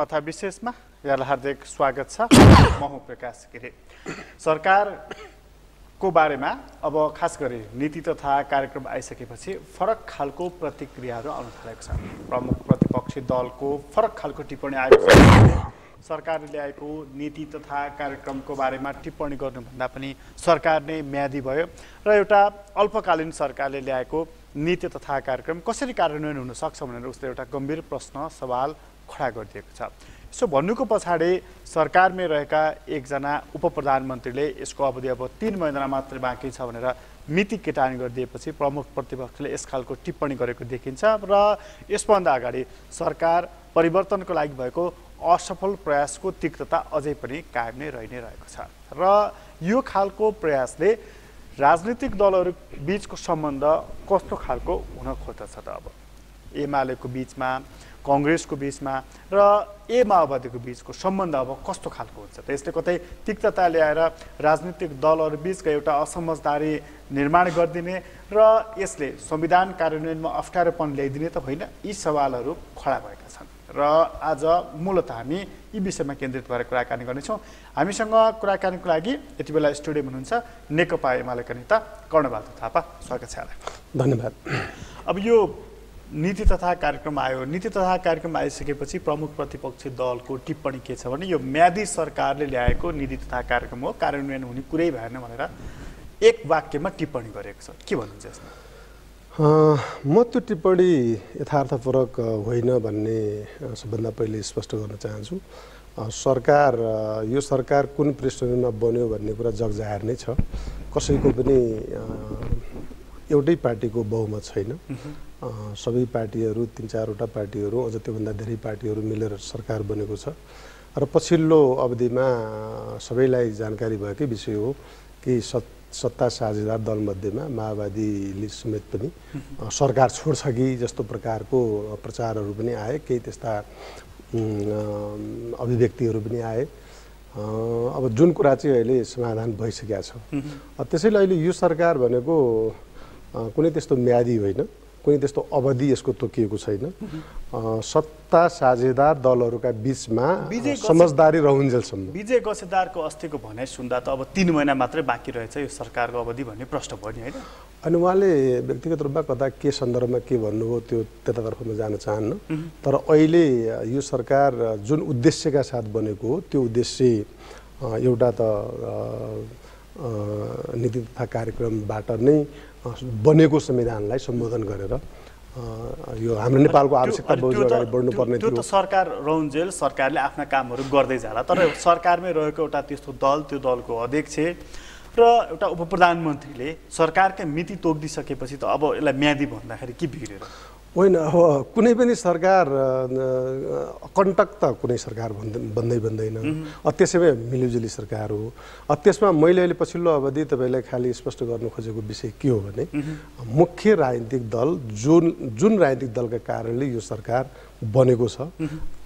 समाचार विशेषमा यहाँलाई हार्दिक स्वागत छ म हुँ प्रकाश गिरी सरकारको बारेमा अब खास गरी नीति तथा कार्यक्रम आइसकेपछि फरक खालको प्रतिक्रियाहरू आउन थालेको छ प्रमुख प्रतिपक्षी दलको फरक खालको टिप्पणी आएको छ सरकारले ल्याएको नीति तथा कार्यक्रमको बारेमा टिप्पणी गर्नुभन्दा पनि सरकार नै म्यादी भयो र एउटा अल्पकालीन सरकारले ल्याएको नीति तथा कार्यक्रम कसरी कार्यान्वयन हुन सक्छ भनेर उसले एउटा गम्भीर प्रश्न सवाल खडा गरिदिएको छ। यसो भन्नुको पछाडि सरकारमै रहेका एकजना उप प्रधानमन्त्रीले यसको अवधि अब तिन महिना मात्रै बाँकी छ भनेर मिति केटानी गरिदिएपछि प्रमुख प्रतिपक्षले यस खालको टिप्पणी गरेको देखिन्छ र यसभन्दा अगाडि सरकार परिवर्तनको लागि भएको असफल प्रयासको तिक्तता अझै पनि कायम नै रहि नै रहेको छ। र यो खालको प्रयासले राजनीतिक दलहरू बिचको सम्बन्ध कस्तो खालको हुन खोज्दछ त अब? एमालेको बिचमा कङ्ग्रेसको बिचमा र ए माओवादीको बिचको सम्बन्ध अब कस्तो खालको हुन्छ त? यसले कतै तिक्तता ल्याएर राजनीतिक दलहरू बिचको एउटा असमझदारी निर्माण गरिदिने र यसले संविधान कार्यान्वयनमा अप्ठ्यारोपन ल्याइदिने त होइन यी सवालहरू खडा भएका छन्। र आज मूलत हामी यी विषयमा केन्द्रित भएर कुराकानी गर्नेछौँ। हामीसँग कुराकानीको लागि यति बेला स्टुडियोमा हुनुहुन्छ नेकपा एमालेका नेता कर्णबहादुर थापा। स्वागत छ धन्यवाद। अब यो नीति तथा कार्यक्रम आयो। नीति तथा कार्यक्रम आइसकेपछि प्रमुख प्रतिपक्षी दलको टिप्पणी के छ भने यो म्यादी सरकारले ल्याएको नीति तथा कार्यक्रम हो। कार्यान्वयन हुने कुरै भएन भनेर एक वाक्यमा टिप्पणी गरेको छ। के भन्नुहुन्छ यसमा? म त्यो टिप्पणी यथार्थपूर्वक होइन भन्ने सबभन्दा पहिले स्पष्ट गर्न चाहन्छु। सरकार यो सरकार कुन पृष्ठभूमिमा बन्यो भन्ने कुरा जगजाहेर नै छ। कसैको पनि एउटै पार्टीको बहुमत छैन। सबै पार्टीहरू तिन चारवटा पार्टीहरू अझ त्योभन्दा धेरै पार्टीहरू मिलेर सरकार बनेको छ। र पछिल्लो अवधिमा सबैलाई जानकारी भएकै विषय हो कि सत् सत्ता साझेदार दलमध्येमा माओवादीले समेत पनि सरकार छोड्छ कि जस्तो प्रकारको प्रचारहरू पनि आए केही त्यस्ता अभिव्यक्तिहरू पनि आए। अब जुन कुरा चाहिँ अहिले समाधान भइसकेका छ। त्यसैले अहिले यो सरकार भनेको कुनै त्यस्तो म्यादी होइन कुनै त्यस्तो अवधि यसको तोकिएको छैन। सत्ता साझेदार दलहरूका बिचमा समझदारी रहन्जेलसम्म। विजय गसेदारको अस्तिको भनाइ सुन्दा त अब तिन महिना मात्रै बाँकी रहेछ यो सरकारको अवधि भन्ने प्रश्न भयो नि होइन। अनि उहाँले व्यक्तिगत रूपमा कता के सन्दर्भमा के भन्नुभयो त्यो त्यतातर्फ म जान चाहन्न। तर अहिले यो सरकार जुन उद्देश्यका साथ बनेको हो त्यो उद्देश्य एउटा त नीति तथा कार्यक्रमबाट नै बनेको संविधानलाई सम्बोधन गरेर यो हाम्रो नेपालको आवश्यकता बढ्नुपर्ने त्यो त सरकार रौन्जेल सरकारले आफ्ना कामहरू गर्दै जाला तर सरकारमै रहेको एउटा त्यस्तो दल त्यो दलको अध्यक्ष र एउटा उप प्रधानमन्त्रीले सरकारकै मिति तोकिदिइसकेपछि त अब यसलाई म्यादी भन्दाखेरि के बिग्रेर होइन अब कुनै पनि सरकार कन्टक त कुनै सरकार भन्दै भन्दै भन्दैन। त्यसैमा मिलिजुली सरकार हो। त्यसमा मैले अहिले पछिल्लो अवधि तपाईँलाई खालि स्पष्ट गर्नु खोजेको विषय के हो भने मुख्य राजनीतिक दल जुन जुन राजनीतिक दलका कारणले यो सरकार बनेको छ।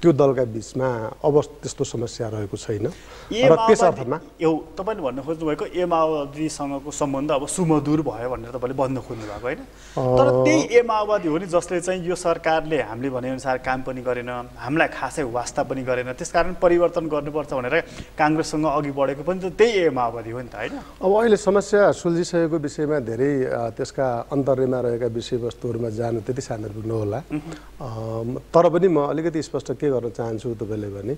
त्यो दलका बिचमा अब त्यस्तो समस्या रहेको छैन। र त्यस अर्थमा यो तपाईँले भन्न खोज्नु भएको ए माओवादीसँगको सम्बन्ध अब सुमधुर भयो भनेर तपाईँले भन्न खोज्नु भएको होइन तर त्यही ए माओवादी हो नि जसले चाहिँ यो सरकारले हामीले भनेअनुसार काम पनि गरेन हामीलाई खासै वास्ता पनि गरेन त्यसकारण परिवर्तन गर्नुपर्छ भनेर काङ्ग्रेससँग अघि बढेको पनि त त्यही ए माओवादी हो नि त होइन? अब अहिले समस्या सुल्झिसकेको विषयमा धेरै त्यसका अन्तर्यमा रहेका विषयवस्तुहरूमा जानु त्यति सान्दर्भिक नहोला। तर पनि म अलिकति स्पष्ट के गर्न चाहन्छु तपाईँले भने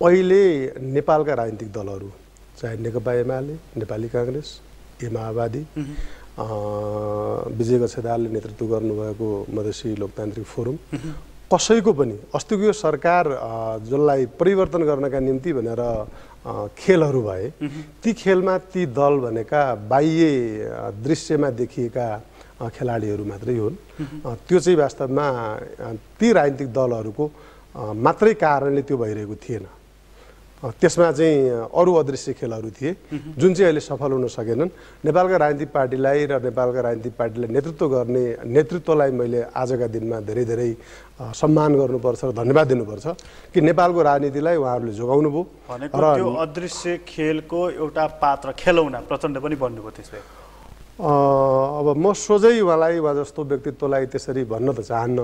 अहिले नेपालका राजनीतिक दलहरू चाहे नेकपा एमाले नेपाली काङ्ग्रेस ए माओवादी विजय गच्छेदारले नेतृत्व गर्नुभएको मधेसी लोकतान्त्रिक फोरम कसैको पनि अस्तिको यो सरकार जसलाई परिवर्तन गर्नका निम्ति भनेर खेलहरू भए ती खेलमा ती दल भनेका बाह्य दृश्यमा देखिएका खेलाडीहरू मात्रै हुन्। त्यो चाहिँ वास्तवमा ती राजनीतिक दलहरूको मात्रै कारणले त्यो भइरहेको थिएन। त्यसमा चाहिँ अरू अदृश्य खेलहरू थिए जुन चाहिँ अहिले सफल हुन सकेनन्। नेपालका राजनीतिक पार्टीलाई र नेपालका राजनीतिक पार्टीलाई नेतृत्व गर्ने नेतृत्वलाई मैले आजका दिनमा धेरै धेरै सम्मान गर्नुपर्छ र धन्यवाद दिनुपर्छ कि नेपालको राजनीतिलाई उहाँहरूले जोगाउनु भयो र अदृश्य खेलको एउटा पात्र खेलौना प्रचण्ड पनि बन्नुभयो त्यसमा। अब म सोझै उहाँलाई उहाँ जस्तो व्यक्तित्वलाई त्यसरी भन्न त चाहन्न।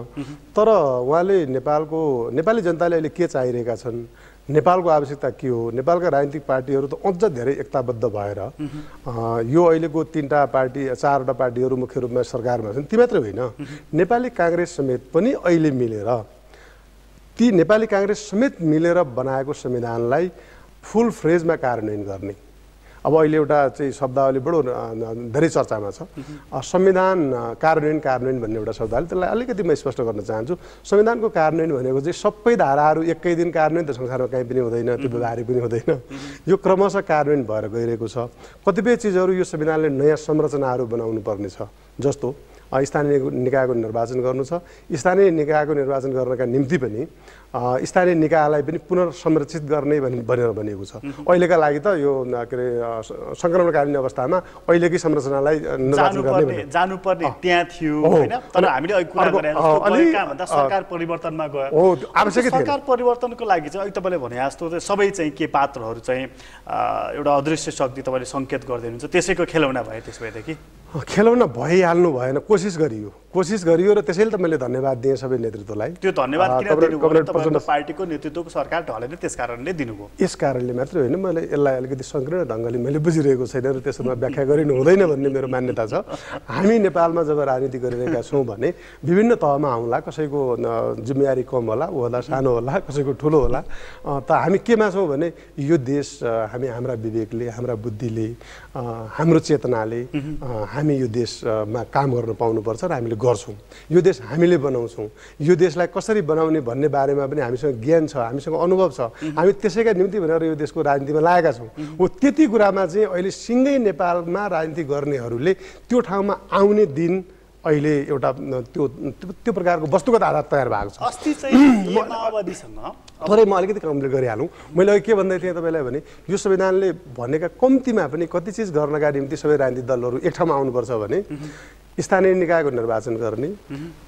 तर उहाँले नेपालको नेपाली जनताले अहिले के चाहिरहेका छन्? नेपालको आवश्यकता के हो? नेपालका राजनीतिक पार्टीहरू त अझ धेरै एकताबद्ध भएर यो अहिलेको तिनवटा पार्टी चारवटा पार्टीहरू मुख्य रूपमा सरकारमा छन् ती मात्रै होइन। नेपाली काङ्ग्रेस समेत पनि अहिले मिलेर ती नेपाली काङ्ग्रेस समेत मिलेर बनाएको संविधानलाई फुल फ्रेजमा कार्यान्वयन गर्ने। अब अहिले एउटा चाहिँ शब्दावली बडो धेरै चर्चामा छ। संविधान कार्यान्वयन कार्यान्वयन भन्ने एउटा शब्दावली त्यसलाई अलिकति म स्पष्ट गर्न चाहन्छु। संविधानको कार्यान्वयन भनेको चाहिँ सबै धाराहरू एकै दिन कार्यान्वयन त संसारमा कहीँ पनि हुँदैन त्यो व्यवहारिक पनि हुँदैन। यो क्रमशः कार्यान्वयन भएर गइरहेको छ। कतिपय चिजहरू यो संविधानले नयाँ संरचनाहरू बनाउनु पर्ने छ। जस्तो स्थानीय निकायको निर्वाचन गर्नु छ। स्थानीय निकायको निर्वाचन गर्नका निम्ति पनि स्थानीय निकायलाई पनि पुनर्संरक्षित गर्ने भनि भनेर भनिएको छ। अहिलेका लागि त यो के अरे सङ्क्रमणकालीन अवस्थामा अहिलेकै संरचनालाई जानुपर्ने जानुपर्ने त्यहाँ थियो। होइन? तर हामीले अहिले कुरा गरे भन्दा सरकार परिवर्तनमा गयो। हो, आवश्यकै। सरकार परिवर्तनको लागि चाहिँ अहिले तपाईँले भने जस्तो सबै चाहिँ के पात्रहरू चाहिँ एउटा अदृश्य शक्ति तपाईँले सङ्केत गर्दै हुनुहुन्छ त्यसैको खेलौना भयो त्यस भएदेखि। खेलाउन भइहाल्नु भएन कोसिस गरियो। कोसिस गरियो र त्यसैले त मैले धन्यवाद दिएँ सबै नेतृत्वलाई। त्यो धन्यवाद पार्टीको नेतृत्वको सरकार ढलेन त्यस कारणले दिनुभयो। यस कारणले मात्रै होइन मैले यसलाई अलिकति सङ्कीर्ण ढङ्गले मैले बुझिरहेको छैन र त्यसमा व्याख्या गरिनु हुँदैन भन्ने मेरो मान्यता छ। हामी नेपालमा जब राजनीति गरिरहेका छौँ भने विभिन्न तहमा आउँला कसैको जिम्मेवारी कम होला ऊ होला सानो होला कसैको ठुलो होला त हामी केमा छौँ भने यो देश हामी हाम्रा विवेकले हाम्रा बुद्धिले हाम्रो चेतनाले हामी यो देशमा काम गर्न पाउनुपर्छ र हामीले गर्छौँ। यो देश हामीले बनाउँछौँ। यो देशलाई कसरी बनाउने भन्ने बारेमा पनि हामीसँग ज्ञान छ हामीसँग अनुभव छ। हामी त्यसैका निम्ति भनेर यो देशको राजनीतिमा लागेका छौँ। हो त्यति कुरामा चाहिँ अहिले सिँगै नेपालमा राजनीति गर्नेहरूले त्यो ठाउँमा आउने दिन अहिले एउटा त्यो त्यो प्रकारको वस्तुगत आधार तयार भएको छ। अस्ति चाहिँ थोरै म अलिकति कम्प्लिट गरिहालौँ। मैले अघि के भन्दै थिएँ तपाईँलाई भने यो संविधानले भनेका कम्तीमा पनि कति चिज गर्नका निम्ति सबै राजनीतिक दलहरू एक ठाउँमा आउनुपर्छ भने स्थानीय निकायको निर्वाचन गर्ने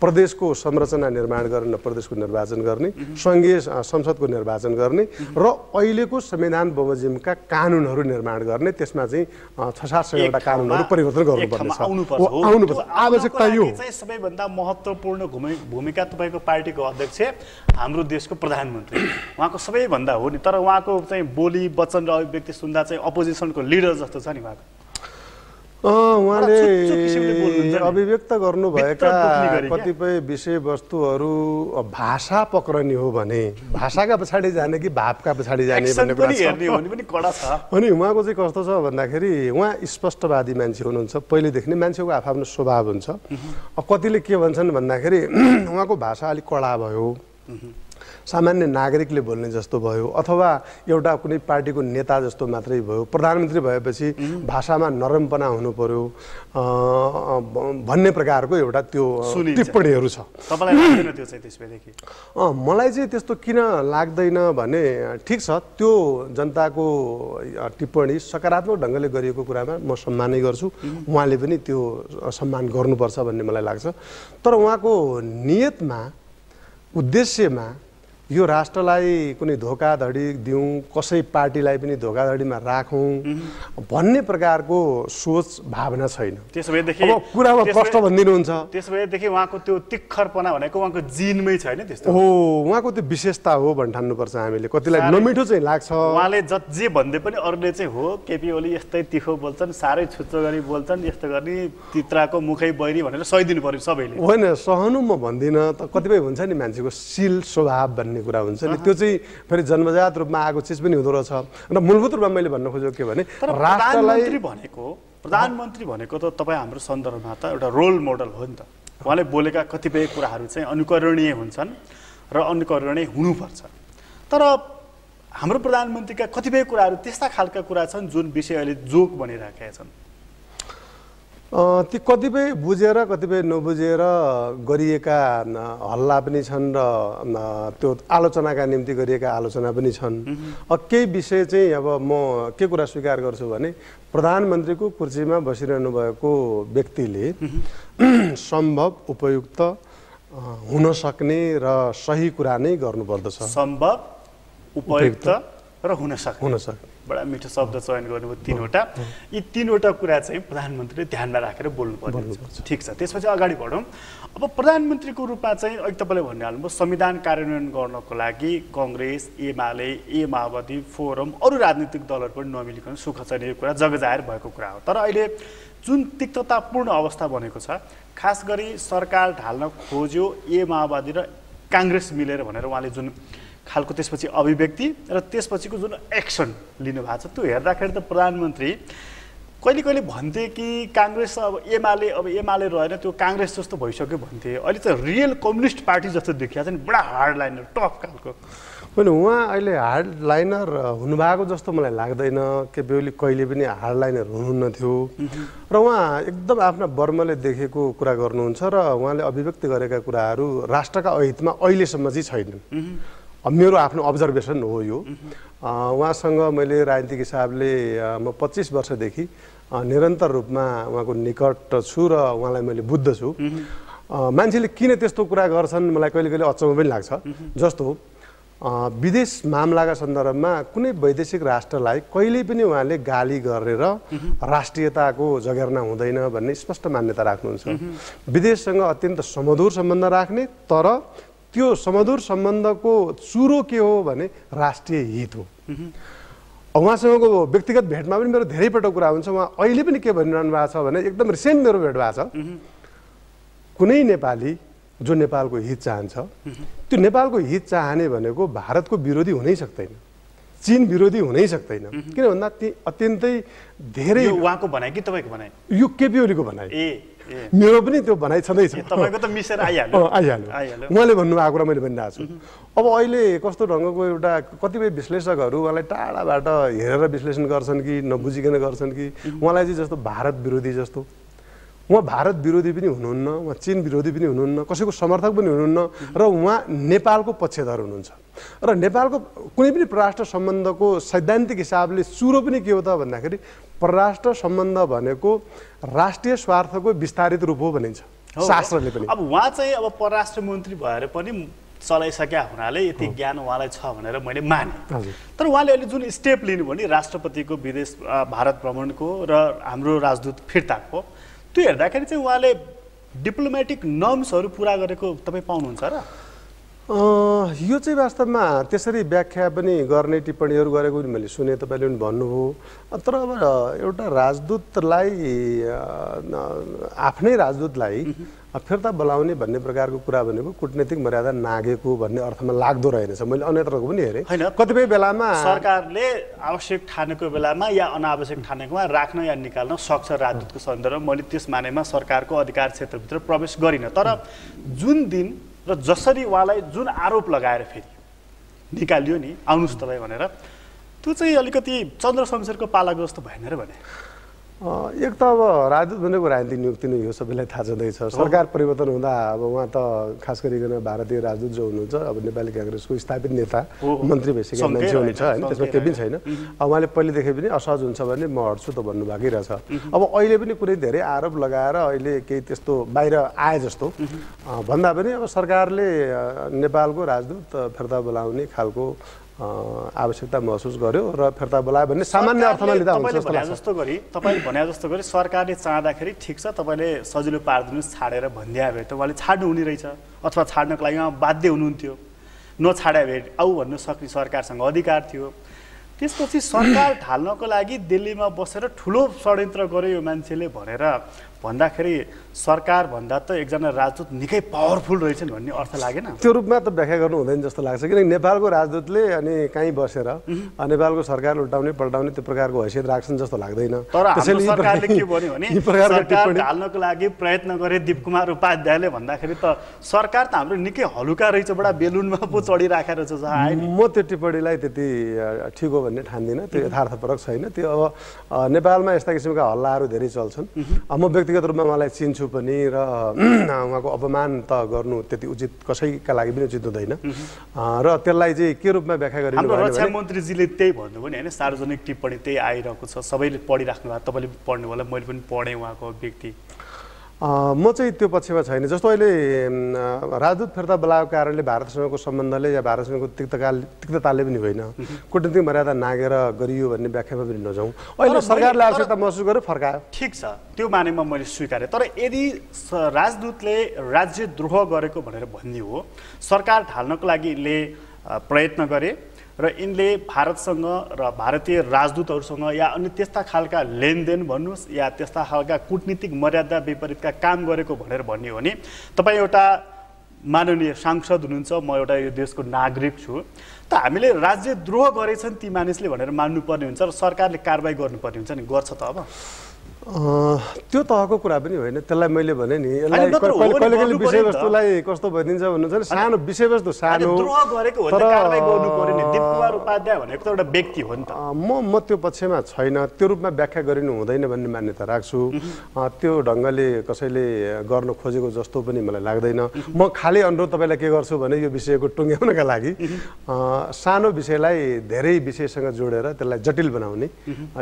प्रदेशको संरचना निर्माण गर्न प्रदेशको निर्वाचन गर्ने सङ्घीय संसदको निर्वाचन गर्ने र अहिलेको संविधान बमोजिमका कानुनहरू निर्माण गर्ने त्यसमा चाहिँ छ सात सयवटा कानुनहरू परिवर्तन गर्नुपर्ने आउनुपर्छ। आवश्यकता यो सबैभन्दा महत्त्वपूर्ण भूमि- भूमिका तपाईँको पार्टीको अध्यक्ष हाम्रो देशको प्रधानमन्त्री। उहाँको सबैभन्दा हो नि तर उहाँको चाहिँ बोली वचन र अभिव्यक्ति सुन्दा चाहिँ अपोजिसनको लिडर जस्तो छ नि उहाँको। उहाँले। अभिव्यक्त गर्नुभएका? कतिपय विषयवस्तुहरू भाषा पक्रने हो भने भाषाका पछाडि जाने कि भावका पछाडि जाने भन्ने कुरा छ अनि उहाँको चाहिँ कस्तो छ भन्दाखेरि उहाँ स्पष्टवादी मान्छे हुनुहुन्छ पहिलेदेखि नै मान्छेको आफ्नो स्वभाव हुन्छ कतिले के भन्छन् भन्दाखेरि उहाँको भाषा अलिक कडा भयो सामान्य नागरिकले बोल्ने जस्तो भयो अथवा एउटा कुनै पार्टीको नेता जस्तो मात्रै भयो प्रधानमन्त्री भएपछि भाषामा नरमपना हुनु पर्यो भन्ने प्रकारको एउटा त्यो। टिप्पणीहरू छ। मलाई चाहिँ त्यस्तो किन लाग्दैन भने ठिक छ त्यो जनताको टिप्पणी सकारात्मक ढङ्गले गरिएको कुरामा म सम्मानै गर्छु। उहाँले पनि त्यो सम्मान गर्नुपर्छ भन्ने मलाई लाग्छ। तर उहाँको नियतमा उद्देश्यमा यो राष्ट्रलाई कुनै धोकाधडी दिउँ कसै पार्टीलाई पनि धोकाधडीमा राखौँ भन्ने प्रकारको सोच भावना छैन। त्यसो भएदेखि अब कुरामा प्रश्न भनिदिनुहुन्छ। त्यसो भएदेखि उहाँको त्यो तिखरपना भनेको उहाँको जिनमै छैन त्यस्तो। हो उहाँको त्यो विशेषता हो भन्ठान्नुपर्छ हामीले। कतिलाई नमिठो चाहिँ लाग्छ। उहाँले ज जे भन्दै पनि अरूले चाहिँ हो केपी ओली यस्तै तिखो बोल्छन् साह्रै छुच्चो गरी बोल्छन् यस्तो गर्ने तित्राको मुखै बैरी भनेर सहिदिनु पर्यो सबैले। होइन सहनु म भन्दिनँ त कतिपय हुन्छ नि मान्छेको शिल स्वभाव भन्ने। कुरा हुन्छ नि। त्यो चाहिँ फेरि जन्मजात रूपमा आएको चिज पनि हुँदो रहेछ। र मूलभूत रूपमा मैले भन्न खोजेको के भने राष्ट्रलाई भनेको प्रधानमन्त्री भनेको त तपाईँ हाम्रो सन्दर्भमा त एउटा रोल मोडल हो नि त। उहाँले बोलेका कतिपय कुराहरू चाहिँ अनुकरणीय हुन्छन् र अनुकरणीय हुनुपर्छ। तर हाम्रो प्रधानमन्त्रीका कतिपय कुराहरू त्यस्ता खालका कुरा छन् जुन विषय अहिले जोक बनिरहेका छन्। ती कतिपय बुझेर कतिपय नबुझेर गरिएका हल्ला पनि छन् र त्यो आलोचनाका निम्ति गरिएका आलोचना पनि छन्। अब केही विषय चाहिँ अब म के कुरा स्वीकार गर्छु भने प्रधानमन्त्रीको कुर्सीमा बसिरहनु भएको व्यक्तिले सम्भव उपयुक्त हुन सक्ने र सही कुरा नै गर्नुपर्दछ। सम्भव उपयुक्त। र हुन सक्ने। हुन सक्ने। बडा मिठो शब्द चयन गर्नुभयो तिनवटा। यी तिनवटा कुरा चाहिँ प्रधानमन्त्रीले ध्यानमा राखेर बोल्नुपर्ने हुन्छ ठिक छ। त्यसपछि अगाडि बढौँ। अब प्रधानमन्त्रीको रूपमा चाहिँ अघि तपाईँले भनिहाल्नुभयो संविधान कार्यान्वयन गर्नको लागि कङ्ग्रेस एमाले ए माओवादी फोरम अरू राजनीतिक दलहरू पनि नमिलिकन सुख छैन यो कुरा जगजाहेर भएको कुरा हो। तर अहिले जुन तिक्ततापूर्ण अवस्था बनेको छ खास गरी सरकार ढाल्न खोज्यो ए माओवादी र काङ्ग्रेस मिलेर भनेर उहाँले जुन खालको त्यसपछि अभिव्यक्ति र त्यसपछिको जुन एक्सन लिनुभएको छ त्यो हेर्दाखेरि त प्रधानमन्त्री कहिले कहिले भन्थे कि काङ्ग्रेस अब एमाले अब एमाले रहेन त्यो काङ्ग्रेस जस्तो भइसक्यो भन्थे। अहिले त रियल कम्युनिस्ट पार्टी जस्तो देखिया छ नि बडा हार्ड लाइनर टफ खालको। होइन उहाँ अहिले हार्ड लाइनर हुनुभएको जस्तो मलाई लाग्दैन केपी ओली कहिले पनि हार्ड लाइनर हुनुहुन्न थियो र उहाँ एकदम आफ्ना वर्मले देखेको कुरा गर्नुहुन्छ र उहाँले अभिव्यक्ति गरेका कुराहरू राष्ट्रका अहितमा अहिलेसम्म चाहिँ छैनन्। मेरो आफ्नो अब्जर्भेसन हो यो। उहाँसँग मैले राजनीतिक हिसाबले म पच्चिस वर्षदेखि निरन्तर रूपमा उहाँको निकट छु र उहाँलाई मैले बुझ्दछु मान्छेले किन त्यस्तो कुरा गर्छन् मलाई कहिले कहिले अचम्म पनि लाग्छ। जस्तो विदेश मामलाका सन्दर्भमा कुनै वैदेशिक राष्ट्रलाई कहिल्यै पनि उहाँले गाली गरेर राष्ट्रियताको जगेर्ना हुँदैन भन्ने स्पष्ट मान्यता राख्नुहुन्छ। विदेशसँग अत्यन्त समधुर सम्बन्ध राख्ने तर त्यो समधुर सम्बन्धको चुरो के हो भने राष्ट्रिय हित हो। उहाँसँगको व्यक्तिगत भेटमा पनि मेरो धेरैपल्ट कुरा हुन्छ। उहाँ अहिले पनि के भनिरहनु भएको छ भने एकदम रिसेन्ट मेरो भेट भएको छ। कुनै नेपाली जो नेपालको हित चाहन्छ त्यो नेपालको हित चाहने भनेको भारतको विरोधी हुनै सक्दैन। चिन विरोधी हुनै सक्दैन। किन भन्दा ती अत्यन्तै धेरै उहाँको भनाइ कि तपाईँको भनाइ? यो केपी ओलीको भनाइ। ए मेरो पनि त्यो भनाइ छँदैछ तपाईँको त मिसेर आइहाल्यो। आइहाल्यो। उहाँले भन्नुभएको कुरा मैले भनिरहेको छु। अब अहिले कस्तो ढङ्गको एउटा कतिपय विश्लेषकहरू उहाँलाई टाढाबाट हेरेर विश्लेषण गर्छन् कि नबुझिकन गर्छन् कि उहाँलाई चाहिँ जस्तो भारत विरोधी जस्तो उहाँ भारत विरोधी पनि हुनुहुन्न उहाँ चिन विरोधी पनि हुनुहुन्न कसैको समर्थक पनि हुनुहुन्न र उहाँ नेपालको पक्षधर हुनुहुन्छ। र नेपालको कुनै पनि परराष्ट्र सम्बन्धको सैद्धान्तिक हिसाबले सुरो पनि के हो त भन्दाखेरि परराष्ट्र सम्बन्ध भनेको राष्ट्रिय स्वार्थको विस्तारित रूप हो भनिन्छ शास्त्रले पनि। अब उहाँ चाहिँ अब परराष्ट्र मन्त्री भएर पनि चलाइसकेका हुनाले यति ज्ञान उहाँलाई छ भनेर मैले माने। तर उहाँले अहिले जुन स्टेप लिनुभयो नि राष्ट्रपतिको विदेश भारत भ्रमणको र हाम्रो राजदूत फिर्ताको त्यो हेर्दाखेरि चाहिँ उहाँले डिप्लोमेटिक नर्म्सहरू पुरा गरेको तपाईँ पाउनुहुन्छ र? यो चाहिँ वास्तवमा त्यसरी व्याख्या पनि गर्ने टिप्पणीहरू गरेको पनि मैले सुने तपाईँले पनि भन्नुभयो। तर अब एउटा राजदूतलाई आफ्नै राजदूतलाई फिर्ता बोलाउने भन्ने प्रकारको कुरा भनेको कुटनैतिक मर्यादा नागेको भन्ने अर्थमा लाग्दो रहेनछ। मैले अन्यत्रको पनि हेरेँ। होइन कतिपय बेलामा सरकारले आवश्यक ठानेको बेलामा या अनावश्यक ठानेकोमा राख्न या निकाल्न सक्छ राजदूतको सन्दर्भमा। मैले त्यस मानेमा सरकारको अधिकार क्षेत्रभित्र प्रवेश गरिनँ। तर जुन दिन र जसरी उहाँलाई जुन आरोप लगाएर फेरि निकालियो नि आउनुहोस् तपाईँ भनेर त्यो चाहिँ अलिकति चन्द्र शमशेरको पाला जस्तो भएन र भने। एक त अब राजदूत भनेको राजनीतिक नियुक्ति नै हो सबैलाई थाहा छँदैछ सरकार परिवर्तन हुँदा अब उहाँ त खास गरिकन भारतीय राजदूत जो हुनुहुन्छ अब नेपाली काङ्ग्रेसको स्थापित नेता मन्त्री भइसकेको मान्छे हुनुहुन्छ होइन त्यसमा केही पनि छैन। अब उहाँले पहिलेदेखि पनि असहज हुन्छ भने म हट्छु त भन्नुभएकै रहेछ। अब अहिले पनि कुनै धेरै आरोप लगाएर अहिले केही त्यस्तो बाहिर आए जस्तो। भन्दा पनि अब सरकारले नेपालको राजदूत फिर्ता बोलाउने खालको आवश्यकता महसुस गर्यो र फिर्ता बोलायो भने सामान्य अर्थमा लिँदा हुन्छ भने जस्तो गरी तपाईँले भने जस्तो गरी सरकारले चाहँदाखेरि ठिक छ तपाईँले सजिलो पारिदिनुहोस् छाडेर भनिदिए भए त उहाँले छाड्नु हुने रहेछ अथवा छाड्नको लागि उहाँ बाध्य हुनुहुन्थ्यो। नछाडे भए आऊ भन्नु सक्ने सरकारसँग अधिकार थियो। त्यसपछि सरकार ढाल्नको लागि दिल्लीमा बसेर ठुलो षड्यन्त्र गर्यो यो मान्छेले भनेर भन्दाखेरि सरकार भन्दा त एकजना राजदूत निकै पावरफुल रहेछन् भन्ने अर्थ लागेन। त्यो रूपमा त व्याख्या गर्नु हुँदैन जस्तो लाग्छ किनकि नेपालको राजदूतले अनि कहीँ बसेर नेपालको सरकार उल्टाउने पल्टाउने त्यो प्रकारको हैसियत राख्छन् जस्तो लाग्दैन। तर सरकारले के भन्यो भने सरकार ढाल्नको लागि प्रयत्न गरे दिप कुमार उपाध्यायले भन्दाखेरि त सरकार त हाम्रो निकै हलुका रहेछ बडा बेलुनमा पो चढिराखेर छ म त्यो टिप्पणीलाई त्यति ठिक हो भन्ने ठान्दिनँ त्यो यथार्थपरक छैन। त्यो अब नेपालमा यस्ता किसिमका हल्लाहरू धेरै चल्छन्। म व्यक्तिगत रूपमा उहाँलाई चिन्छु पनि र उहाँको अपमान त गर्नु त्यति उचित कसैका लागि पनि उचित हुँदैन। र त्यसलाई चाहिँ के रूपमा व्याख्या गरिनु रक्षा मन्त्रीजीले त्यही भन्नुभयो नि होइन सार्वजनिक टिप्पणी त्यही आइरहेको छ सबैले पढिराख्नु भएको तपाईँले पढ्नु होला मैले पनि पढेँ उहाँको व्यक्ति म चाहिँ त्यो पक्षमा छैन। जस्तो अहिले राजदूत फिर्ता बोलाएको कारणले भारतसँगको सम्बन्धले या भारतसँगको तिक्तकाल तिक्तताले पनि होइन। कुटनीतिक मर्यादा नागेर गरियो भन्ने व्याख्यामा पनि नजाउँ। अहिले सरकारले आवश्यकता महसुस गर्यो फर्कायो। ठिक छ त्यो मानेमा मैले स्वीकारेँ। तर यदि राजदूतले राज्यद्रोह गरेको भनेर भनियो हो सरकार ढाल्नको लागि यिनले अ, प्रयत्न गरे र यिनले भारतसँग र भारतीय राजदूतहरूसँग या अन्य त्यस्ता खालका लेनदेन भन्नुहोस् या त्यस्ता खालका कुटनीतिक मर्यादा विपरीतका काम गरेको भनेर भनियो भने तपाईँ एउटा माननीय सांसद हुनुहुन्छ म एउटा यो देशको नागरिक छु। त हामीले राज्यद्रोह गरेछन् ती मानिसले भनेर मान्नुपर्ने हुन्छ र सरकारले कारवाही गर्नुपर्ने हुन्छ नि गर्छ त अब। त्यो तहको कुरा पनि होइन त्यसलाई मैले भने नि यसलाई कहिले कहिले। विषयवस्तुलाई कस्तो भनिदिन्छ भन्नुहुन्छ भने सानो विषयवस्तु सानो। भनेको एउटा व्यक्ति हो नि त। म म त्यो पक्षमा छैन त्यो रूपमा व्याख्या गरिनु हुँदैन भन्ने मान्यता राख्छु। त्यो ढङ्गले कसैले गर्न खोजेको जस्तो पनि मलाई लाग्दैन। म खालि अनुरोध तपाईँलाई के गर्छु भने यो विषयको टुङ्ग्याउनका लागि सानो विषयलाई धेरै विषयसँग जोडेर त्यसलाई जटिल बनाउने।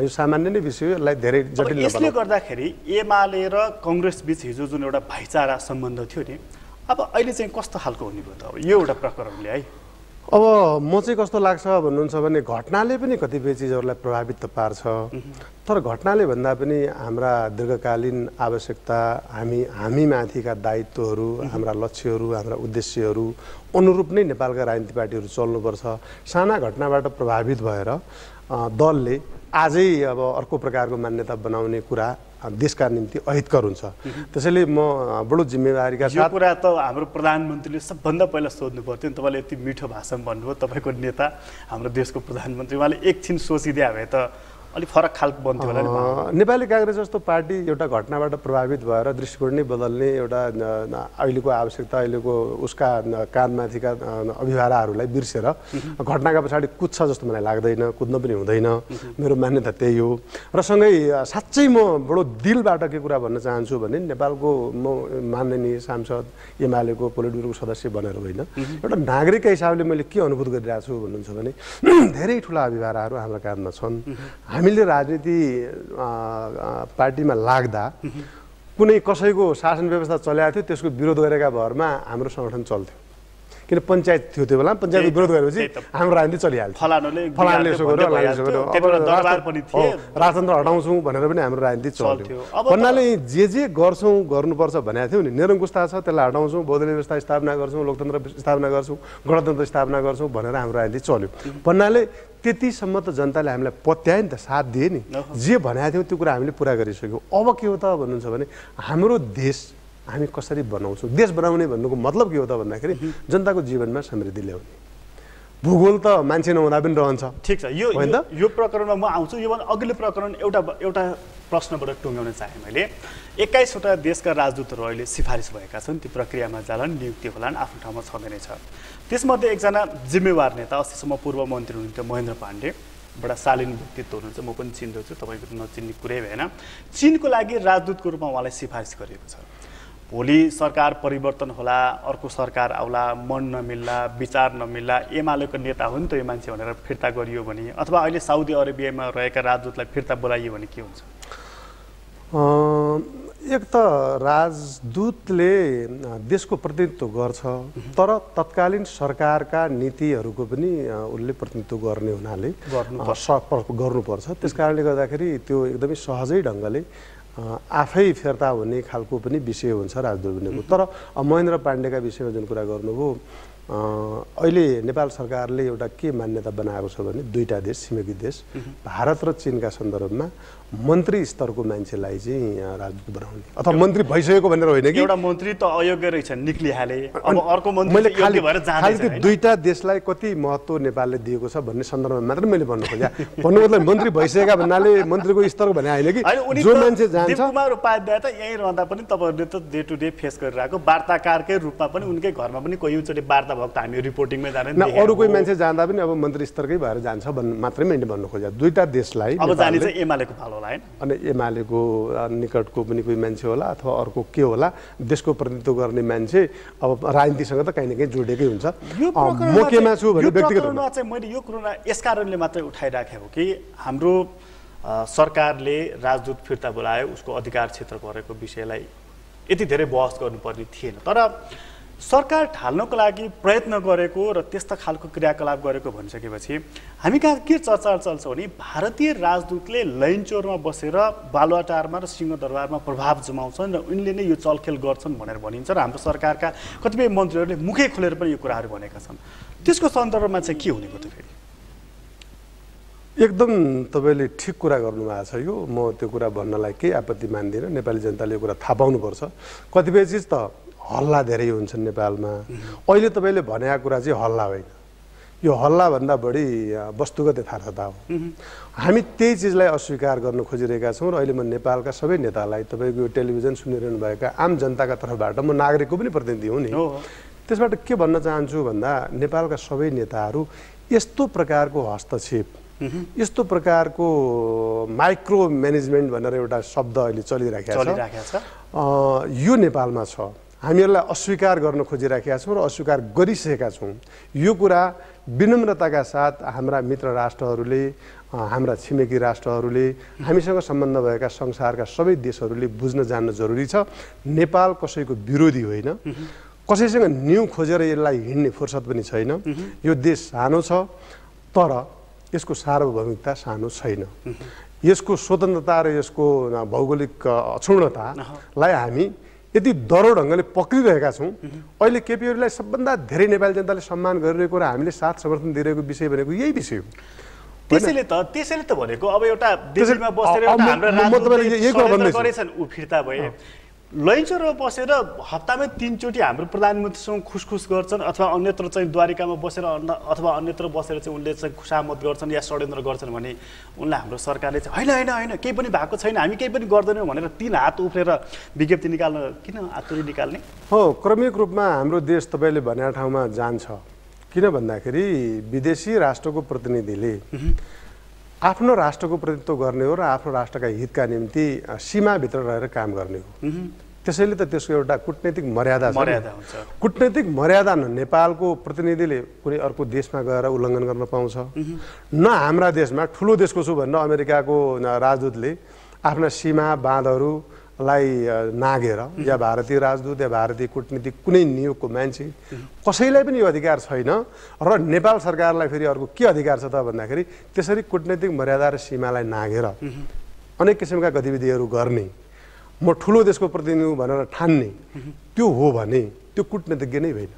यो सामान्य नै विषय यसलाई धेरै जटिल। गर्दाखेरि एमाले र कङ्ग्रेस बिच हिजो जुन एउटा भाइचारा सम्बन्ध थियो नि अब अहिले चाहिँ कस्तो खालको हुने भयो त अब? यो एउटा प्रकरणले है। अब म चाहिँ कस्तो लाग्छ भन्नुहुन्छ भने घटनाले पनि कतिपय चिजहरूलाई प्रभावित त पार्छ। तर घटनाले भन्दा पनि हाम्रा दीर्घकालीन आवश्यकता हामी हामी माथिका दायित्वहरू हाम्रा लक्ष्यहरू हाम्रा उद्देश्यहरू अनुरूप नै नेपालका राजनीति पार्टीहरू चल्नुपर्छ। साना घटनाबाट प्रभावित भएर दलले आजै अब अर्को प्रकारको मान्यता बनाउने कुरा देशका निम्ति अहितकर हुन्छ। त्यसैले म बडो जिम्मेवारीका यो साथ कुरा त हाम्रो प्रधानमन्त्रीले सबभन्दा पहिला सोध्नु पर्थ्यो नि तपाईँले यति मिठो भाषण भन्नुभयो। तपाईँको नेता हाम्रो देशको प्रधानमन्त्री। उहाँले एकछिन सोचिदिया भए त अलिक फरक खालको बन्थ्यो होला नेपाली काङ्ग्रेस जस्तो पार्टी एउटा घटनाबाट प्रभावित भएर दृष्टिकोण नै बदल्ने एउटा अहिलेको आवश्यकता अहिलेको उसका कानमाथिका अभिभाराहरूलाई बिर्सेर घटनाका पछाडि कुद्छ जस्तो मलाई लाग्दैन कुद्न पनि हुँदैन। मेरो मान्यता त्यही हो। र सँगै साँच्चै म बडो दिलबाट के कुरा भन्न चाहन्छु भने नेपालको म माननीय सांसद एमालेको पोलिट ब्युरोको सदस्य बनेर होइन एउटा नागरिकका हिसाबले मैले के अनुभूत गरिरहेको छु भन्नुहुन्छ भने धेरै ठुला अभिभाराहरू हाम्रा काममा छन्। हामीले राजनीति पार्टीमा लाग्दा कुनै कसैको शासन व्यवस्था चलेको थियो त्यसको विरोध गरेका भरमा हाम्रो सङ्गठन चल्थ्यो। किन पञ्चायत थियो त्यो बेला पञ्चायतको त्यही त, विरोध गरेपछि। हाम्रो राजनीति चलिहाल्थ्यो। फलानुले यसो गर्यो राजतन्त्र- हटाउँछौँ भनेर पनि हाम्रो राजनीति चल्थ्यो। भन्नाले जे जे गर्छौँ गर्नुपर्छ भनेको थियो नि। निरङ्कुशता छ त्यसलाई हटाउँछौँ बौद्ध व्यवस्था स्थापना गर्छौँ लोकतन्त्र स्थापना गर्छौँ गणतन्त्र स्थापना गर्छौँ भनेर हाम्रो राजनीति चल्यो। भन्नाले त्यतिसम्म त जनताले हामीलाई पत्यायो नि त साथ दिए नि। जे भनेको थियौँ त्यो कुरा हामीले पुरा गरिसक्यौँ। अब के हो त भन्नुहुन्छ भने हाम्रो देश हामी कसरी बनाउँछौँ? देश बनाउने भन्नुको मतलब के हो त भन्दाखेरि जनताको जीवनमा समृद्धि ल्याउने। भूगोल त मान्छे नहुँदा पनि रहन्छ। ठिक छ। यो होइन? यो- प्रकरणमा म आउँछु। योभन्दा अघिल्लो प्रकरण एउटा एउटा प्रश्नबाट टुङ्गाउन चाहेँ मैले। एक्काइसवटा देशका राजदूतहरू अहिले सिफारिस भएका छन्। ती प्रक्रियामा जालान् नियुक्ति होलान् आफ्नो ठाउँमा छँदैन छ। त्यसमध्ये एकजना जिम्मेवार नेता अस्तिसम्म पूर्व मन्त्री हुनुहुन्थ्यो महेन्द्र पाण्डे। बडा शालीन व्यक्तित्व हुनुहुन्छ। म पनि चिन्दछु तपाईँको नचिन्ने कुरै भएन। चिनको लागि राजदूतको रूपमा उहाँलाई सिफारिस गरिएको छ। भोलि सरकार परिवर्तन होला अर्को सरकार आउला मन नमिल्ला विचार नमिल्ला एमालेको नेता हो नि त यो मान्छे भनेर फिर्ता गरियो भने अथवा अहिले साउदी अरेबियामा रहेका राजदूतलाई फिर्ता बोलाइयो भने के हुन्छ? एक त राजदूतले देशको प्रतिनिधित्व गर्छ तर तत्कालीन सरकारका नीतिहरूको पनि उसले प्रतिनिधित्व गर्ने हुनाले गर्नुपर्छ। त्यस कारणले गर्दाखेरि त्यो एकदमै सहजै ढङ्गले आफै फिर्ता हुने खालको पनि विषय हुन्छ राजदूत बनेको तर महेन्द्र पाण्डेका विषयमा जुन कुरा गर्नुभयो अहिले नेपाल सरकारले एउटा के मान्यता बनाएको छ भने दुईवटा देश छिमेकी देश भारत र चिनका सन्दर्भमा मन्त्री स्तरको मान्छेलाई चाहिँ अँ, राजदूत बनाउने। अथवा मन्त्री भइसकेको भनेर होइन कि? एउटा मन्त्री त अयोग्य रहेछ निक्लिहाले। अब अर्को मन्त्री मैले खालि खालि त्यो? दुईटा देशलाई कति महत्त्व नेपालले दिएको छ भन्ने सन्दर्भमा मात्र मैले भन्नु खोजेँ। भन्नु मतलब मन्त्री भइसकेका भन्नाले मन्त्रीको स्तरको भने होइन कि? जो मान्छे जान्छ। उपाध्याय त यहीँ रहँदा पनि तपाईँहरूले त डे टु डे फेस गरिरहेको वार्ताकारकै रूपमा पनि उनकै घरमा पनि कयौँचोटि वार्ता भएको त हामी रिपोर्टिङमै जाने अरू कोही मान्छे जाँदा पनि अब मन्त्री स्तरकै भएर जान्छ भन् मात्रै मैले भन्नु खोजेँ। दुईटा देशलाई अब जाने चाहिँ एमालेको पालो होला होइन अनि एमालेको निकटको पनि कोही मान्छे होला अथवा अर्को के होला देशको प्रतिनिधित्व गर्ने मान्छे अब राजनीतिसँग त काहीँ न काहीँ जोडिएकै हुन्छ। म केमा छु भने चाहिँ मैले यो कुरो यस कारणले मात्रै उठाइराखेको कि हाम्रो सरकारले राजदूत फिर्ता बोलायो उसको अधिकार क्षेत्र परेको विषयलाई यति धेरै बहस गर्नुपर्ने थिएन। तर सरकार ढाल्नको लागि प्रयत्न गरेको र त्यस्ता खालको क्रियाकलाप गरेको भनिसकेपछि हामी कहाँ के चर्चा चल्छ भने भारतीय राजदूतले लैनचोरमा बसेर बालुवाटारमा र सिंहदरबारमा प्रभाव जमाउँछन् र उनले नै यो चलखेल गर्छन् भनेर भनिन्छ र हाम्रो सरकारका कतिपय मन्त्रीहरूले मुखै खोलेर पनि यो कुराहरू भनेका छन्। त्यसको सन्दर्भमा चाहिँ के हुनेको थियो फेरि? एकदम तपाईँले ठिक कुरा गर्नुभएको छ यो। म त्यो कुरा भन्नलाई केही आपत्ति मान्दिनँ। नेपाली जनताले यो कुरा थाहा पाउनुपर्छ। कतिपय चिज त हल्ला धेरै हुन्छन् नेपालमा। अहिले तपाईँले भनेको कुरा चाहिँ हल्ला होइन। यो हल्लाभन्दा बढी वस्तुगत यथार्थता हो। हामी त्यही चिजलाई अस्वीकार गर्न खोजिरहेका छौँ र अहिले म नेपालका सबै नेतालाई तपाईँको यो टेलिभिजन सुनिरहनु भएका आम जनताका तर्फबाट म नागरिकको पनि प्रतिनिधि हुँ नि। त्यसबाट के भन्न चाहन्छु भन्दा नेपालका सबै नेताहरू यस्तो प्रकारको हस्तक्षेप यस्तो प्रकारको माइक्रो म्यानेजमेन्ट भनेर एउटा शब्द अहिले चलिरहेको छ। यो नेपालमा छ। हामीहरूलाई अस्वीकार गर्न खोजिराखेका छौँ र अस्वीकार गरिसकेका छौँ। यो कुरा विनम्रताका साथ हाम्रा मित्र राष्ट्रहरूले हाम्रा छिमेकी राष्ट्रहरूले हामीसँग सम्बन्ध भएका संसारका सबै देशहरूले बुझ्न जान्न जरुरी छ। नेपाल कसैको विरोधी होइन। कसैसँग न्यु खोजेर यसलाई हिँड्ने फुर्सद पनि छैन। यो देश सानो छ तर यसको सार्वभौमिकता सानो छैन। यसको स्वतन्त्रता र यसको भौगोलिक अक्षुण्णतालाई हामी यति दरो ढङ्गले पक्रिरहेका छौँ अहिले केपी ओलीलाई सबभन्दा धेरै नेपाली जनताले सम्मान गरिरहेको र हामीले साथ समर्थन दिइरहेको विषय भनेको यही विषय हो। त्यसैले त त्यसैले त भनेको अब एउटा फिर्ता भए। लैन्चोरमा बसेर हप्तामै तिनचोटि हाम्रो प्रधानमन्त्रीसँग खुसखुस गर्छन् अथवा अन्यत्र चाहिँ द्वारिकामा बसेर अथवा अन्यत्र बसेर चाहिँ उनले चाहिँ खुसामत गर्छन् या षड्यन्त्र गर्छन् भने उनलाई हाम्रो सरकारले चाहिँ होइन होइन होइन केही पनि भएको छैन हामी केही पनि गर्दैनौँ भनेर तिन हात उफ्रेर विज्ञप्ति निकाल्न किन आतुरी निकाल्ने? हो क्रमिक रूपमा हाम्रो देश तपाईँले भनेको ठाउँमा जान्छ। किन भन्दाखेरि विदेशी राष्ट्रको प्रतिनिधिले आफ्नो राष्ट्रको प्रतिनिधित्व गर्ने हो र आफ्नो राष्ट्रका हितका निम्ति सीमाभित्र रहेर काम गर्ने हो। त्यसैले त त्यसको एउटा कुटनैतिक मर्यादा छ कुटनैतिक मर्यादा नेपालको प्रतिनिधिले कुनै अर्को देशमा गएर उल्लङ्घन गर्न पाउँछ। न हाम्रा देशमा ठुलो देशको छु भनेर अमेरिकाको राजदूतले आफ्ना सीमा बाँधहरू लाई नागेर या भारतीय राजदूत या भारतीय कुटनीतिक कुनै नियोगको मान्छे कसैलाई पनि यो अधिकार छैन। र नेपाल सरकारलाई फेरि अर्को के अधिकार छ त भन्दाखेरि त्यसरी कुटनैतिक मर्यादा र सीमालाई नागेर अनेक किसिमका गतिविधिहरू गर्ने म ठुलो देशको प्रतिनिधि भनेर ठान्ने। त्यो हो भने त्यो कुटनीतिज्ञ नै होइन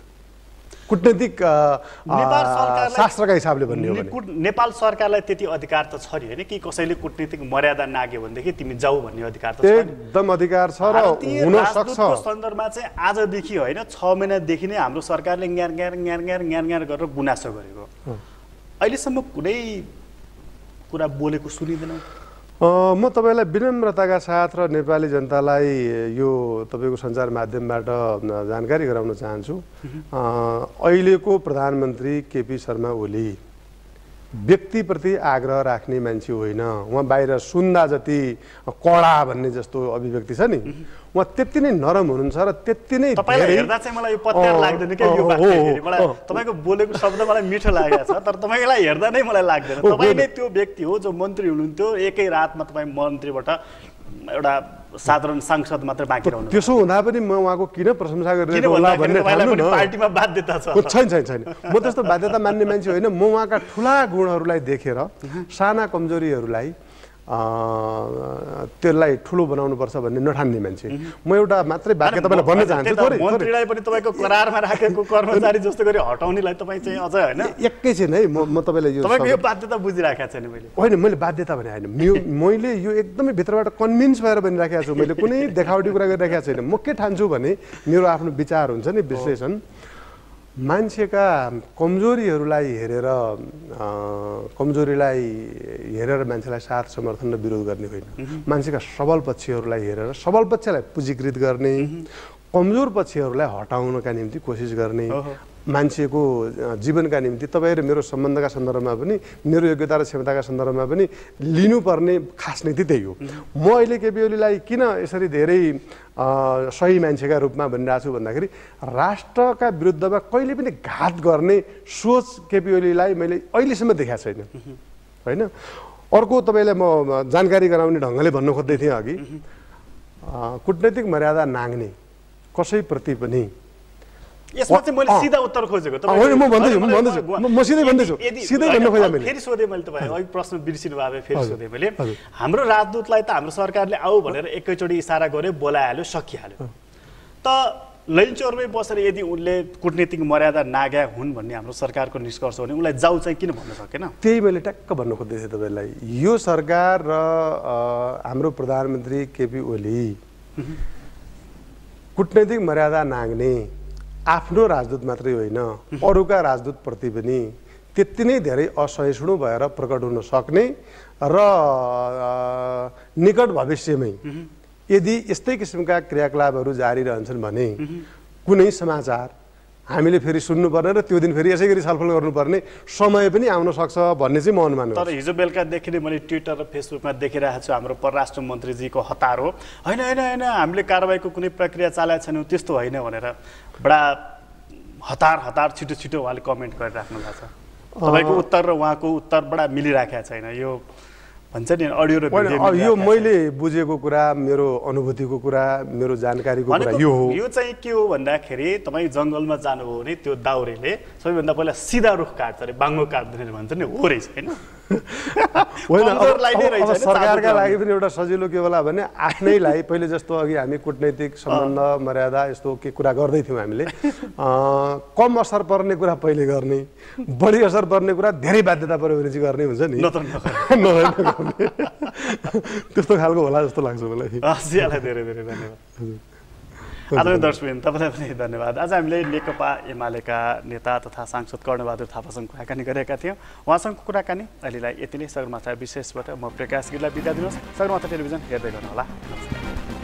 कुटनीतिक शास्त्रका हिसाबले भन्ने हो नेपाल सरकारलाई त्यति अधिकार त छ नि होइन कि कसैले कुटनीतिक मर्यादा नाग्यो भनेदेखि तिमी जाऊ भन्ने अधिकार त एकदम अधिकार छ र हुन सक्छ। सन्दर्भमा चाहिँ आजदेखि होइन छ महिनादेखि नै हाम्रो सरकारले ग्यार ग्यार ग्यार ग्यार ग्यार ग्यार गरेर गुनासो गरेको। अहिलेसम्म कुनै कुरा बोलेको सुनिँदैनौँ। म तपाईँलाई विनम्रताका साथ र नेपाली जनतालाई यो तपाईँको सञ्चार माध्यमबाट जानकारी गराउन चाहन्छु। अहिलेको प्रधानमन्त्री केपी शर्मा ओली व्यक्तिप्रति आग्रह राख्ने मान्छे होइन। उहाँ बाहिर सुन्दा जति कडा भन्ने जस्तो अभिव्यक्ति छ नि। उहाँ त्यति नै नरम हुनुहुन्छ र त्यति नै हेर्दा चाहिँ मलाई यो पत्यार लाग्दैन क्या यो मलाई तपाईँको बोलेको शब्द मलाई मिठो लागेको छ तर तपाईँलाई हेर्दा नै मलाई लाग्दैन। तपाईँ नै त्यो व्यक्ति हो जो मन्त्री हुनुहुन्थ्यो एकै रातमा तपाईँ मन्त्रीबाट एउटा साधारण सांसद मात्र बाँकी रहनु त्यसो हुँदा पनि म उहाँको किन प्रशंसा गरिरहेको होला भन्ने पार्टीमा बाध्यता छ। छैन छैन छैन। म त्यस्तो बाध्यता मान्ने मान्छे होइन। म उहाँका ठुला गुणहरूलाई देखेर साना कमजोरीहरूलाई त्यसलाई ठुलो बनाउनुपर्छ भन्ने नठान्ने मान्छे। म एउटा मात्रै वाक्य तपाईँलाई भन्न चाहन्छु मन्त्रीलाई पनि तपाईँको करारमा राखेको कर्मचारी जस्तो गरी हटाउनेलाई तपाईँ चाहिँ अझ होइन? एकैछिन है म म तपाईँलाई यो तपाईँको यो बाध्यता बुझिराखेको छैन मैले। होइन मैले बाध्यता भने होइन मैले यो एकदमै भित्रबाट कन्भिन्स भएर बनिराखेको छु। मैले कुनै देखावटी कुरा गरिराखेको छैन। म के ठान्छु भने मेरो आफ्नो विचार हुन्छ नि विश्लेषण। मान्छेका कमजोरीहरूलाई हेरेर कमजोरीलाई हेरेर मान्छेलाई साथ समर्थन र विरोध गर्ने होइन। मान्छेका सबल पक्षहरूलाई हेरेर सबल पक्षलाई पुँजीकृत गर्ने कमजोर पक्षहरूलाई हटाउनका निम्ति कोसिस गर्ने मान्छेको जीवनका निम्ति तपाईँ र मेरो सम्बन्धका सन्दर्भमा पनि मेरो योग्यता र क्षमताका सन्दर्भमा पनि लिनुपर्ने खास नीति त्यही हो। म अहिले केपी ओलीलाई किन यसरी धेरै सही मान्छेका रूपमा भनिरहेको छु भन्दाखेरि राष्ट्रका विरुद्धमा कहिले पनि घात गर्ने सोच केपी ओलीलाई मैले अहिलेसम्म देखाएको छैन। होइन? अर्को तपाईँलाई म जानकारी गराउने ढङ्गले भन्नु खोज्दै थिएँ अघि। कुटनैतिक मर्यादा नाग्ने कसैप्रति पनि यसमा चाहिँ मैले अँ। सिधा उत्तर खोजेको अँ, होइन, म भन्दैछु, म मैले- भन्दैछु। मैले- म- म सिधै यदि- भन्दैछु। यदि- सिधै होइन, भन्न खोजेँ अँ, मैले। फेरि सोधेँ मैले तपाईँ अघि प्रश्न बिर्सिनु भयो फेरि हजुर, सोधेँ मैले हजुर। हाम्रो राजदूतलाई त हाम्रो सरकारले आऊ भनेर एकैचोटि इसारा गर्यो बोलाइहाल्यो सकिहाल्यो त लैनचौरमै बसेर यदि उनले कुटनीतिक मर्यादा नाग्या हुन् भन्ने हाम्रो सरकारको निष्कर्ष हो भने उनलाई जाउ चाहिँ किन भन्न सकेन त्यही मैले ट्याक्क भन्नु खोज्दैथेँ तपाईँलाई यो सरकार र हाम्रो प्रधानमन्त्री केपी ओली कुटनैतिक मर्यादा नाग्ने आफ्नो राजदूत मात्रै होइन अरूका राजदूतप्रति पनि त्यति नै धेरै असहिष्णु भएर प्रकट हुन सक्ने र निकट भविष्यमै यदि यस्तै किसिमका क्रियाकलापहरू जारी रहन्छन् भने कुनै समाचार हामीले फेरि सुन्नुपर्ने र त्यो दिन फेरि यसै गरी छलफल गर्नुपर्ने समय पनि आउन सक्छ भन्ने चाहिँ म अनुमान तर हिजो बेलुकादेखि नै मैले ट्विटर र फेसबुकमा देखिरहेको छु हाम्रो परराष्ट्र मन्त्रीजीको हतार। हो होइन होइन होइन हामीले कारवाहीको कुनै प्रक्रिया चालेको छैनौँ त्यस्तो होइन भनेर बडा हतार हतार छिटो छिटो उहाँले कमेन्ट गरिराख्नु भएको छ। तपाईँको उत्तर र उहाँको उत्तर बडा मिलिराखेको छैन। यो भन्छ नि अडियो र यो। मैले बुझेको कुरा मेरो अनुभूतिको कुरा मेरो जानकारीको कुरा यो हो यो चाहिँ के हो भन्दाखेरि तपाईँ जङ्गलमा जानुभयो भने त्यो दाउरेले सबैभन्दा पहिला सिधा रुख काट्छ अरे बाङ्गो काट्दैन भन्छ नि हो रहेछ होइन होइन अब- सरकारका लागि पनि एउटा सजिलो के होला भने आफ्नैलाई पहिले जस्तो अघि हामी कुटनैतिक सम्बन्ध मर्यादा यस्तो के कुरा गर्दै थियौँ हामीले कम असर पर्ने कुरा पहिले गर्ने बढी असर पर्ने कुरा धेरै बाध्यता पऱ्यो भने चाहिँ गर्ने हुन्छ नि। त्यस्तो खालको होला जस्तो लाग्छ मलाई। धेरै धेरै धन्यवाद। आदरणीय दर्शकबिन तपाईँलाई पनि धन्यवाद आज हामीले नेकपा एमालेका नेता तथा सांसद कर्णबहादुर थापासँग कुराकानी गरेका थियौँ उहाँसँगको कुराकानी अहिलेलाई यति नै सगरमाथा विशेषबाट म प्रकाश गिरीलाई बिदा दिनुहोस् सगरमाथा टेलिभिजन हेर्दै गर्नुहोला नमस्कार